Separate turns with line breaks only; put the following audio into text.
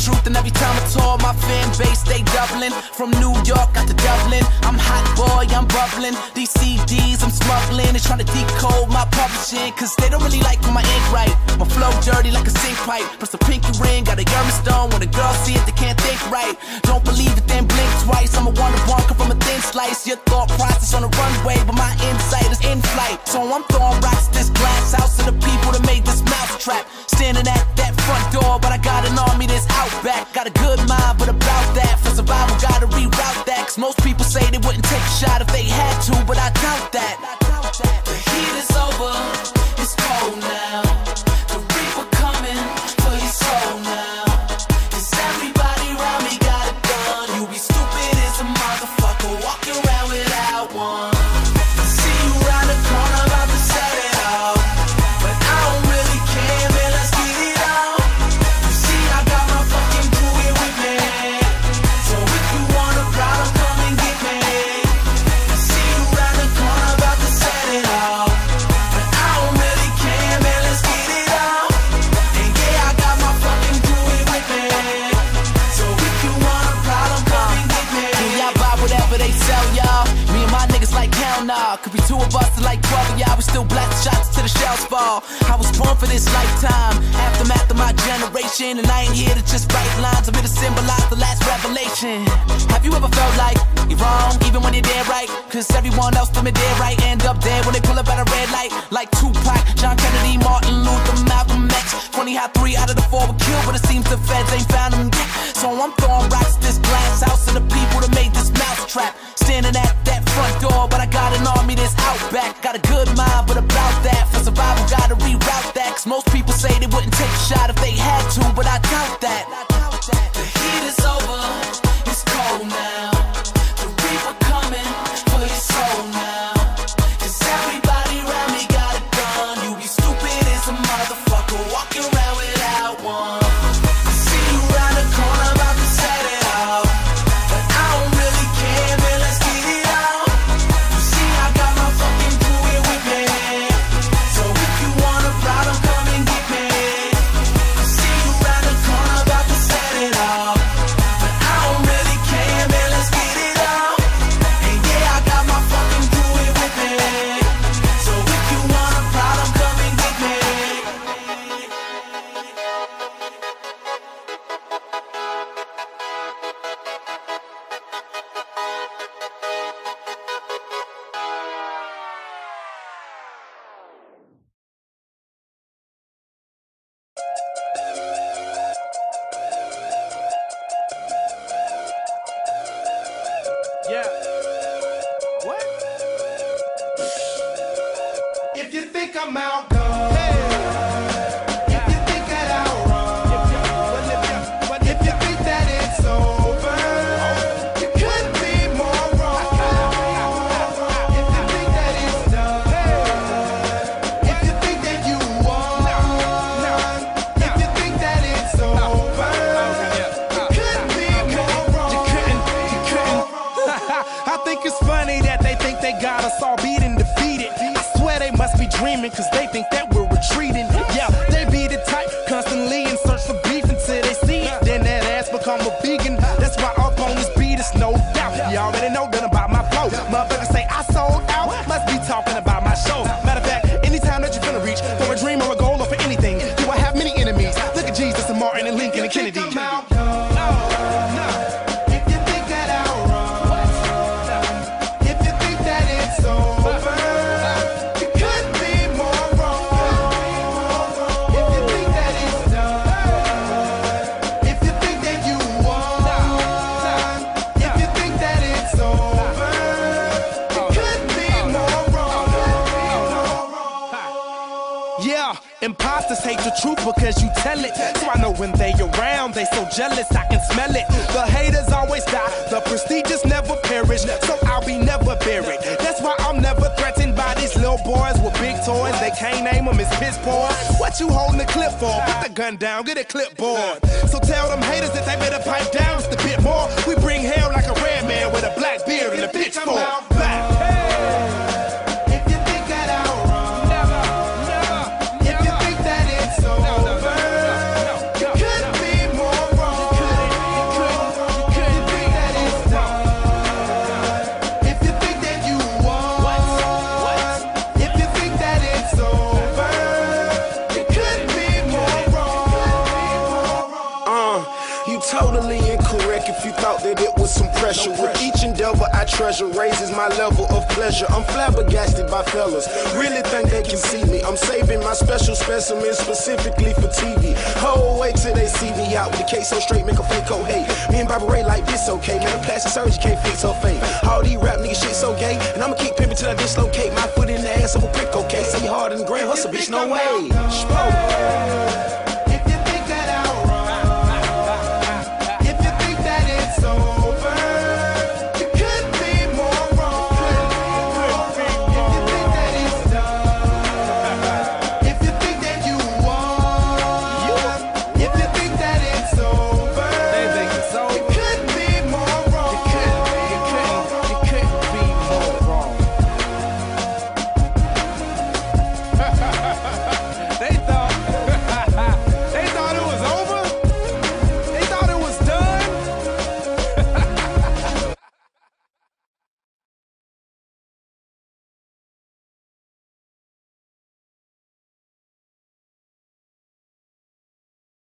truth, and every time I tour, my fan base stay doubling. From New York out to Dublin, I'm hot boy, I'm bubbling. These CDs I'm smuggling, they trying to decode my publishing, cause they don't really like when my ink right. My flow dirty like a sink pipe. Press a pinky ring, got a urine stone. When a girl see it, they can't think right. Don't believe it, then blink twice. I'm a to one, from a thin slice. Your thought process on the runway, but my insight is nah. Could be two of us to like 12 yeah, y'all. We still blast shots till the shells fall. I was born for this lifetime. Aftermath of my generation. And I ain't here to just write lines. I'm here to symbolize the last revelation. Have you ever felt like you're wrong, even when you're dead right? Cause everyone else to me dead right. End up dead when they pull up at a red light. Like Tupac, John Kennedy, Martin Luther, Malcolm X. Funny how three out of the four were killed, but it shot if they had to, but I doubt that. The heat is over, it's cold now. The reaper coming for your soul now. Cause everybody around me got. You be stupid as a motherfucker, If you
think
dreaming cause they think that we're retreating. Yeah, they be the type constantly in search for beef until they see it. Then that ass become a vegan. That's why our opponents beat us, no doubt. You already know that about my flow. Motherfuckers say I sold out, must be talking about my show. Matter of fact, anytime that you're gonna reach for a dream or a goal or for anything, you will have many enemies. Look at Jesus and Martin and Lincoln and Kennedy.
I'm outdone. If you
the truth because you tell it. So I know when they around, they so jealous, I can smell it. The haters always die, the prestigious never perish. So I'll be never buried. That's why I'm never threatened by these little boys with big toys. They can't name them, it's piss poor. What you holding the clip for? Put the gun down, get a clipboard. So tell them haters that they better pipe down just a bit more. We bring hell like a red man with a black beard and a pitchfork.
If you
thought that it was some pressure. With each endeavor I treasure raises my level of pleasure. I'm flabbergasted by fellas. Really think they can see me. I'm saving my special specimens specifically for TV. Whole wait till they see me out with the case so straight, make a fake oh hate. Me and Barbara Ray like this okay, man. Plastic surgery can't fix her fate. All these rap niggas shit so gay, and I'ma keep pimping till I dislocate